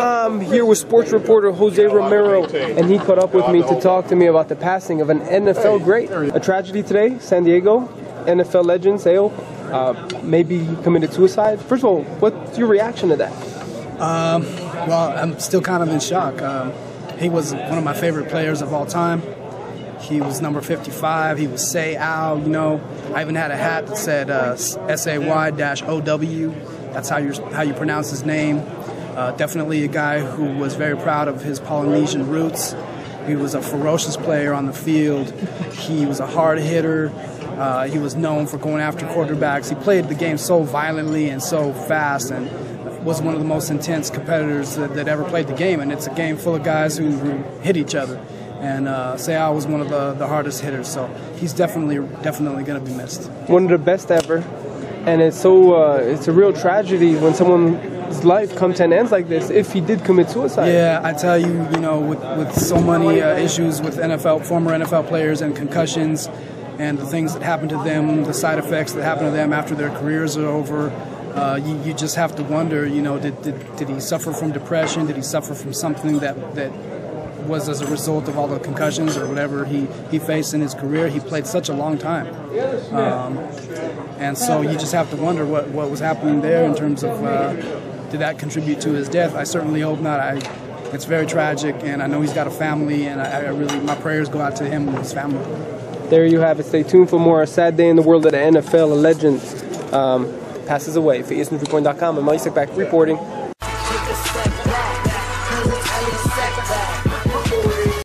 I'm here with sports reporter Jose Romero, and he caught up with me to talk to me about the passing of an NFL great. A tragedy today, San Diego. NFL legend Seau uh, maybe committed suicide. First of all, what's your reaction to that? Um, well, I'm still kind of in shock. Um, he was one of my favorite players of all time. He was number 55. He was Seau. You know, I even had a hat that said uh, S A Y O W. That's how you how you pronounce his name. Uh, definitely a guy who was very proud of his Polynesian roots. He was a ferocious player on the field. He was a hard hitter. Uh, he was known for going after quarterbacks. He played the game so violently and so fast, and was one of the most intense competitors that, that ever played the game. And it's a game full of guys who, who hit each other. And uh, Seau was one of the, the hardest hitters, so he's definitely definitely going to be missed. One of the best ever, and it's so uh, it's a real tragedy when someone's life comes to an end like this. If he did commit suicide, yeah, I tell you, you know, with with so many uh, issues with NFL former NFL players and concussions and the things that happen to them, the side effects that happen to them after their careers are over. Uh, you, you, just have to wonder, you know, did, did, did he suffer from depression? Did he suffer from something that, that was as a result of all the concussions or whatever he, he faced in his career? He played such a long time. Um, and so you just have to wonder what, what was happening there in terms of uh, did that contribute to his death? I certainly hope not. I, it's very tragic, and I know he's got a family, and I, I really, my prayers go out to him and his family there you have it. Stay tuned for more. A sad day in the world of the NFL. A legend um, passes away. For ESPN3Point.com, I'm Elie Seckbach reporting.